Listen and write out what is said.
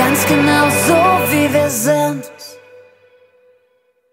Ganz genau so, wie wir sind.